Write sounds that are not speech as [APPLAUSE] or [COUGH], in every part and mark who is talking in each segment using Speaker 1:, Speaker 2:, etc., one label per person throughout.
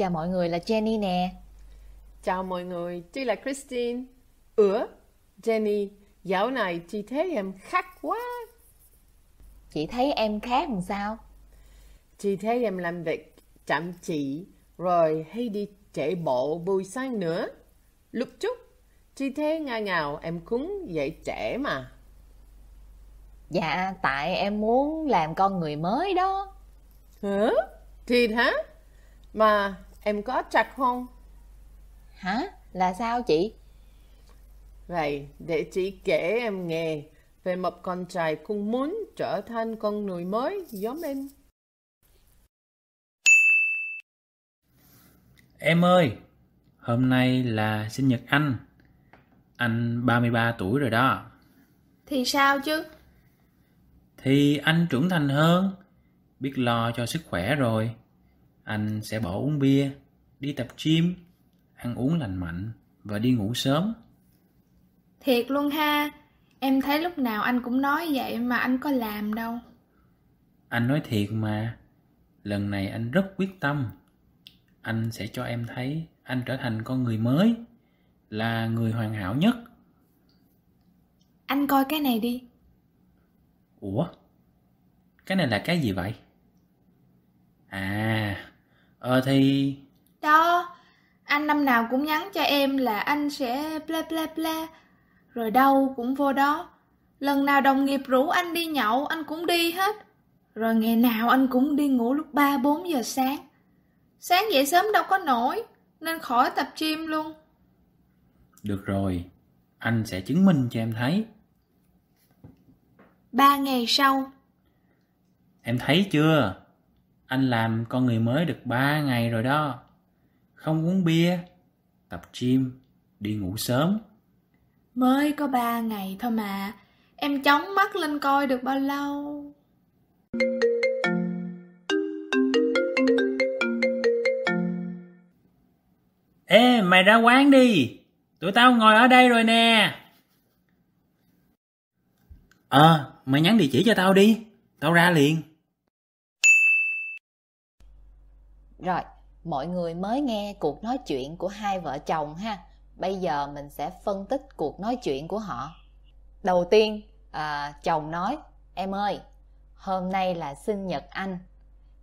Speaker 1: chào mọi người là Jenny nè.
Speaker 2: Chào mọi người, chị là Christine. Ủa, Jenny, dạo này chị thấy em khác quá.
Speaker 1: Chị thấy em khác làm sao?
Speaker 2: Chị thấy em làm việc chăm chỉ, rồi hay đi chạy bộ buổi sáng nữa. Lúc trước, chị thấy ngày nào em cũng dậy trẻ mà.
Speaker 1: Dạ, tại em muốn làm con người mới đó.
Speaker 2: Hả? Thiệt hả? Mà em có chặt không?
Speaker 1: Hả? Là sao chị?
Speaker 2: Vậy, để chị kể em nghe về một con trai cũng muốn trở thành con người mới giống em.
Speaker 3: Em ơi, hôm nay là sinh nhật anh. Anh 33 tuổi rồi đó.
Speaker 4: Thì sao chứ?
Speaker 3: Thì anh trưởng thành hơn, biết lo cho sức khỏe rồi. Anh sẽ bỏ uống bia, đi tập gym, ăn uống lành mạnh và đi ngủ sớm.
Speaker 4: Thiệt luôn ha. Em thấy lúc nào anh cũng nói vậy mà anh có làm đâu.
Speaker 3: Anh nói thiệt mà, lần này anh rất quyết tâm. Anh sẽ cho em thấy anh trở thành con người mới, là người hoàn hảo nhất.
Speaker 4: Anh coi cái này đi.
Speaker 3: Ủa? Cái này là cái gì vậy? À, ờ thì...
Speaker 4: Đó, anh năm nào cũng nhắn cho em là anh sẽ bla bla bla. Rồi đâu cũng vô đó. Lần nào đồng nghiệp rủ anh đi nhậu, anh cũng đi hết. Rồi ngày nào anh cũng đi ngủ lúc 3-4 giờ sáng. Sáng dậy sớm đâu có nổi, nên khỏi tập gym luôn.
Speaker 3: Được rồi, anh sẽ chứng minh cho em thấy.
Speaker 4: Ba ngày sau,
Speaker 3: Em thấy chưa? Anh làm con người mới được 3 ngày rồi đó. Không uống bia, tập gym, đi ngủ sớm.
Speaker 4: mới có ba ngày thôi mà. Em chóng mắt lên coi được bao lâu.
Speaker 3: Ê, mày ra quán đi. Tụi tao ngồi ở đây rồi nè. Ờ, mày nhắn địa chỉ cho tao đi. Tao ra liền.
Speaker 1: Rồi, mọi người mới nghe cuộc nói chuyện của hai vợ chồng ha. Bây giờ mình sẽ phân tích cuộc nói chuyện của họ. Đầu tiên, à, chồng nói, em ơi, hôm nay là sinh nhật anh.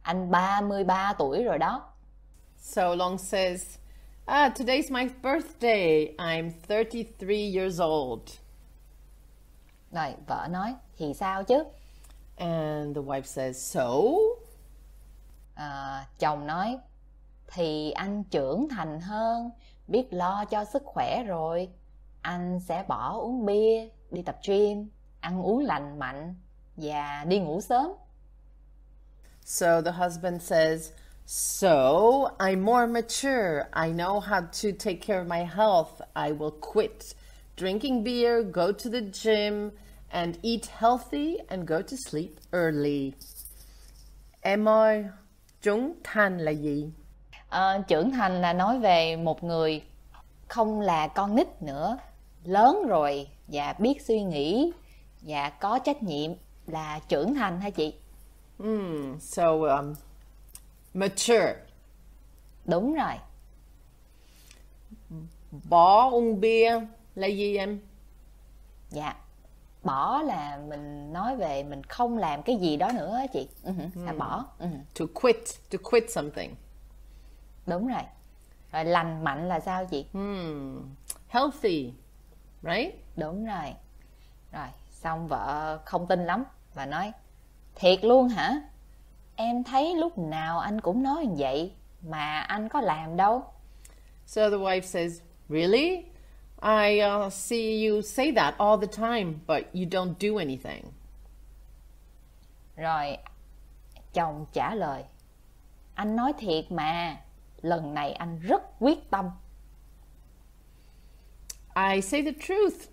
Speaker 1: Anh 33 tuổi rồi đó.
Speaker 2: So Long says, Ah, today's my birthday. I'm 33 years old.
Speaker 1: Rồi, vợ nói, thì sao chứ?
Speaker 2: And the wife says, So?
Speaker 1: À, chồng nói, thì anh trưởng thành hơn, biết lo cho sức khỏe rồi. Anh sẽ bỏ uống bia, đi tập gym, ăn uống lành mạnh và đi ngủ sớm.
Speaker 2: So the husband says, So I'm more mature. I know how to take care of my health. I will quit drinking beer, go to the gym, and eat healthy and go to sleep early. Em ơi, trưởng thành là gì?
Speaker 1: Ờ, trưởng thành là nói về một người không là con nít nữa, lớn rồi và biết suy nghĩ và có trách nhiệm là trưởng thành hả chị?
Speaker 2: Hmm, so um, mature.
Speaker 1: Đúng rồi.
Speaker 2: Bỏ uống bia là gì em?
Speaker 1: Dạ. Bỏ là mình nói về mình không làm cái gì đó nữa á chị. Ừ, là bỏ. Ừ,
Speaker 2: To quit, to quit something.
Speaker 1: đúng rồi. Rồi lành mạnh là sao chị?
Speaker 2: Hmm, healthy, right?
Speaker 1: Đúng rồi. Rồi, xong vợ không tin lắm và nói Thiệt luôn hả? Em thấy lúc nào anh cũng nói như vậy mà anh có làm đâu.
Speaker 2: So the wife says, Really? I uh, see you say that all the time, but you don't do anything.
Speaker 1: Rồi chồng trả lời Anh nói thiệt mà Lần này anh rất quyết tâm
Speaker 2: I say the truth.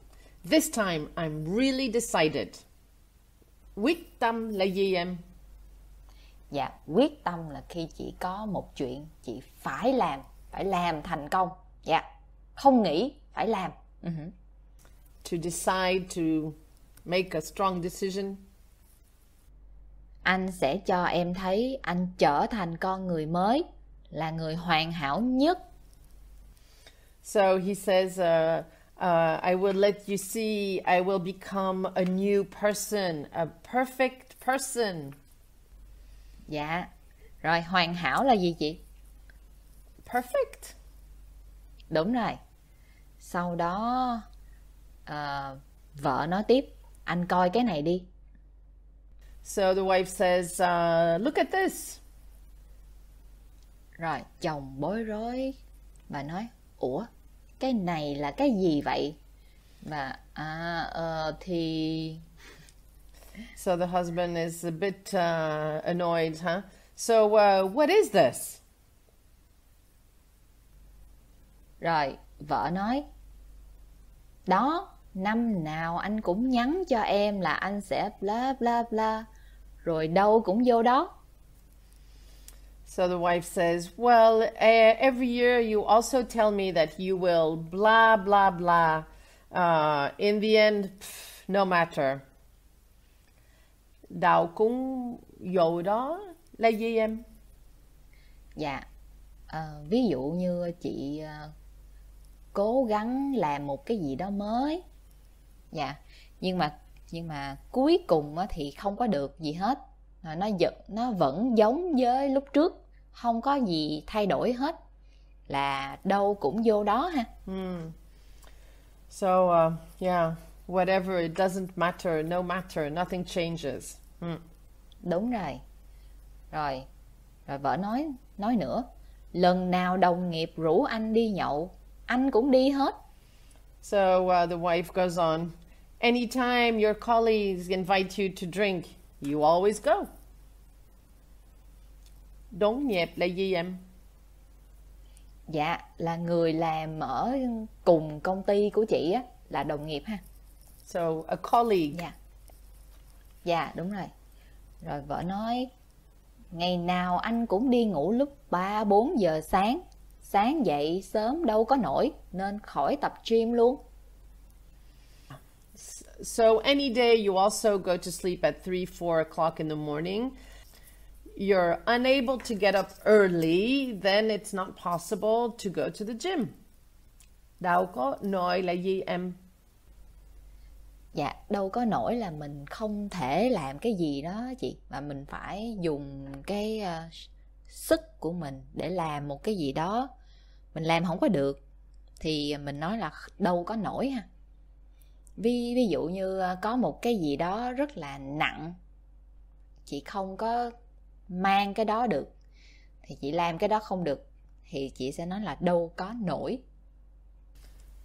Speaker 2: This time I'm really decided. Quyết tâm là gì em?
Speaker 1: Dạ quyết tâm là khi chị có một chuyện Chị phải làm Phải làm thành công Dạ không nghĩ phải làm hử.
Speaker 2: To decide to make a strong decision.
Speaker 1: Anh sẽ cho em thấy Anh trở thành con người mới là người hoàn hảo nhất.
Speaker 2: So he says, uh, uh, I will let you see, I will become a new person, a perfect person.
Speaker 1: Dạ. Rồi hoàn hảo là gì chị?
Speaker 2: Perfect.
Speaker 1: Đúng rồi. Sau đó ờ, vợ nói tiếp, anh coi cái này đi.
Speaker 2: So the wife says, uh, Look at this.
Speaker 1: Rồi chồng bối rối. Bà nói, ủa, cái này là cái gì vậy? Và à ờ, thì
Speaker 2: So the husband is a bit uh, annoyed, huh? So, uh, what is this?
Speaker 1: Rồi, vợ nói Đó, năm nào anh cũng nhắn cho em là anh sẽ bla bla bla Rồi đâu cũng vô đó
Speaker 2: So the wife says, Well, uh, every year you also tell me that you will blah, blah, blah. Uh, in the end, pff, no matter. Đạo cũng dầu đó là gì em?
Speaker 1: Dạ, ờ, ví dụ như chị ờ, cố gắng làm một cái gì đó mới. Dạ, nhưng mà nhưng mà cuối cùng á thì không có được gì hết. Ờ, Nó giật nó vẫn giống với lúc trước. Không có gì thay đổi hết. Là đâu cũng vô đó ha.
Speaker 2: So, uh, yeah, whatever, it doesn't matter, no matter, nothing changes. Hmm.
Speaker 1: Đúng rồi. Rồi, rồi vợ nói nói nữa, lần nào đồng nghiệp rủ anh đi nhậu, anh cũng đi hết.
Speaker 2: So uh, the wife goes on, Anytime your colleagues invite you to drink, you always go. Đốn nhẹp là gì em?
Speaker 1: Dạ, là người làm ở cùng công ty của chị á, là đồng nghiệp ha.
Speaker 2: So a colleague.
Speaker 1: Dạ. Dạ, đúng rồi. Rồi vợ nói, ngày nào anh cũng đi ngủ lúc 3-4 giờ sáng. Sáng dậy sớm đâu có nổi, nên khỏi tập gym luôn.
Speaker 2: So any day you also go to sleep at three, four o'clock in the morning. You're unable to get up early, then it's not possible to go to the gym. Đâu có nói là gì em?
Speaker 1: Dạ, đâu có nổi là mình không thể làm cái gì đó chị Mà mình phải dùng cái ờ, sức của mình để làm một cái gì đó Mình làm không có được Thì mình nói là đâu có nổi ha Ví, ví dụ như ờ, có một cái gì đó rất là nặng Chị không có mang cái đó được Thì chị làm cái đó không được Thì chị sẽ nói là đâu có nổi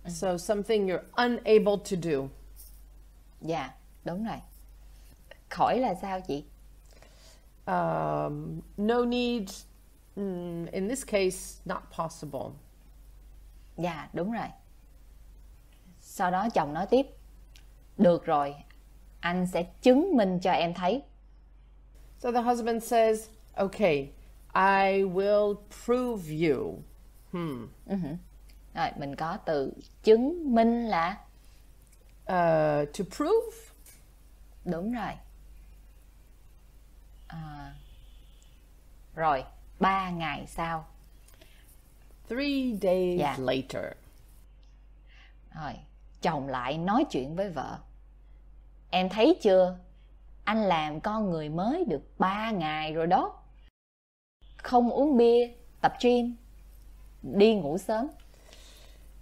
Speaker 2: So something you're unable to do.
Speaker 1: Dạ, đúng rồi Khỏi là sao chị?
Speaker 2: Um, no need, mm, in this case, not possible.
Speaker 1: Dạ đúng rồi Sau đó chồng nói tiếp Được rồi Anh sẽ chứng minh cho em thấy
Speaker 2: So the husband says, Okay, I will prove you. Hmm.
Speaker 1: Rồi mình có từ chứng minh là
Speaker 2: Uh, to prove?
Speaker 1: Đúng rồi à, Rồi Ba ngày sau
Speaker 2: Three days
Speaker 1: Yeah.
Speaker 2: later.
Speaker 1: Rồi chồng lại nói chuyện với vợ Em thấy chưa Anh làm con người mới được ba ngày rồi đó Không uống bia Tập gym Đi ngủ sớm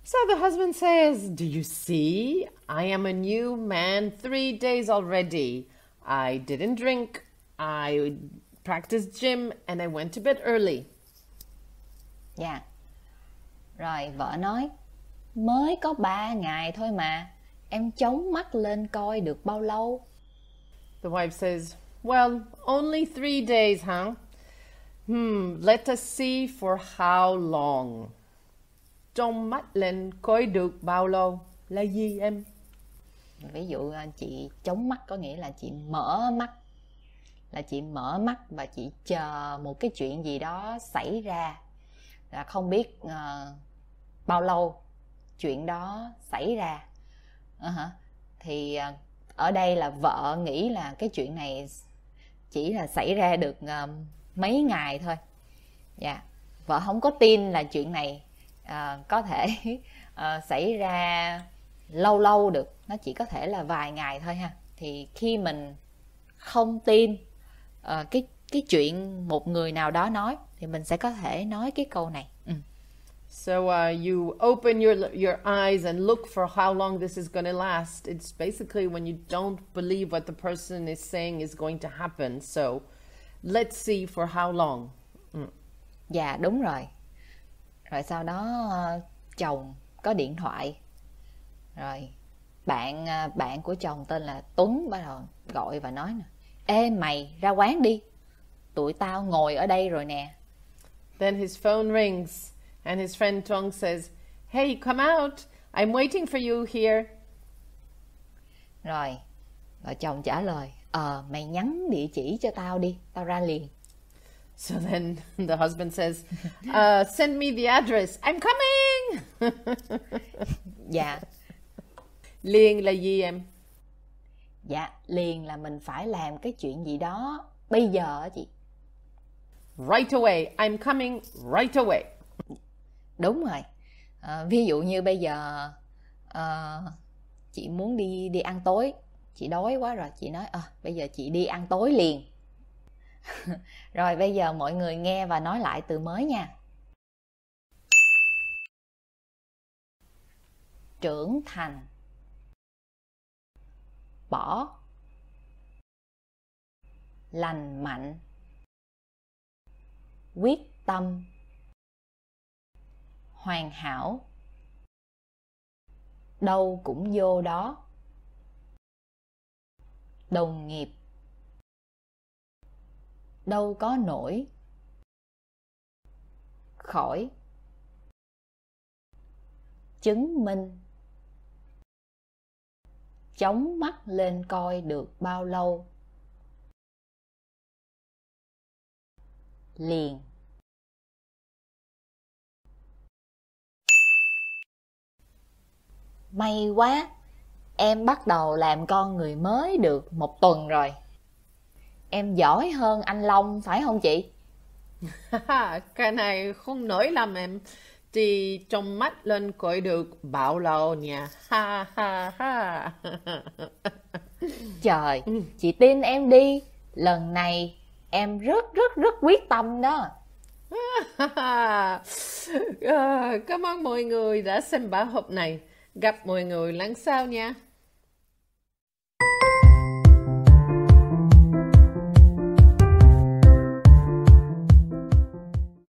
Speaker 2: So the husband says, Do you see? I am a new man three days already. I didn't drink. I practiced gym and I went to bed early.
Speaker 1: Dạ. Rồi vợ nói, mới có ba ngày thôi mà, em chống mắt lên coi được bao lâu?
Speaker 2: The wife says, Well, only three days, huh? Hmm, let us see for how long. Trong mắt lên coi được bao lâu là gì em?
Speaker 1: Ví dụ à, chị chống mắt có nghĩa là chị mở mắt, là chị mở mắt và chị chờ một cái chuyện gì đó xảy ra. Là không biết uh, bao lâu chuyện đó xảy ra. uh-huh. Thì uh, ở đây là vợ nghĩ là cái chuyện này chỉ là xảy ra được uh, mấy ngày thôi dạ vợ không có tin là chuyện này uh, có thể uh, [LAUGHS] xảy ra lâu lâu được nó chỉ có thể là vài ngày thôi ha thì khi mình không tin uh, cái cái chuyện một người nào đó nói thì mình sẽ có thể nói cái câu này ừ.
Speaker 2: So uh, you open your your eyes and look for how long this is going to last. It's basically when you don't believe what the person is saying is going to happen. So let's see for how long.
Speaker 1: Ừ. Dạ đúng rồi. Rồi sau đó uh, chồng có điện thoại. Rồi bạn uh, bạn của chồng tên là Tuấn bắt đầu gọi và nói nè. Ê mày ra quán đi. Tụi tao ngồi ở đây rồi nè.
Speaker 2: Then his phone rings. And his friend Tong says, Hey, come out. I'm waiting for you here.
Speaker 1: Rồi, vợ chồng trả lời, Ờ, mày nhắn địa chỉ cho tao đi, tao ra liền.
Speaker 2: So then the husband says, uh, send me the address. I'm coming.
Speaker 1: dạ. [LAUGHS]
Speaker 2: Liền là gì em?
Speaker 1: Dạ, liền là mình phải làm cái chuyện gì đó bây giờ chị.
Speaker 2: Right away. I'm coming right away.
Speaker 1: Đúng rồi. À, ví dụ như bây giờ à, chị muốn đi đi ăn tối. Chị đói quá rồi chị nói à, bây giờ chị đi ăn tối liền. [LAUGHS] Rồi bây giờ mọi người nghe và nói lại từ mới nha. Trưởng thành bỏ. Lành mạnh. Quyết tâm. Hoàn hảo. Đâu cũng vô đó. Đồng nghiệp. Đâu có nổi. Khỏi. Chứng minh chống mắt lên coi được bao lâu. Liền. May quá, em bắt đầu làm con người mới được một tuần rồi. Em giỏi hơn anh long, phải không chị? [LAUGHS]
Speaker 2: Cái này không nổi lắm em thì trong mắt lên coi được bao lâu nha ha ha ha. [LAUGHS]
Speaker 1: Trời chị tin em đi. Lần này em rất rất rất quyết tâm đó. [LAUGHS]
Speaker 2: Cảm ơn mọi người đã xem bài học này. Gặp mọi người lần sau nha.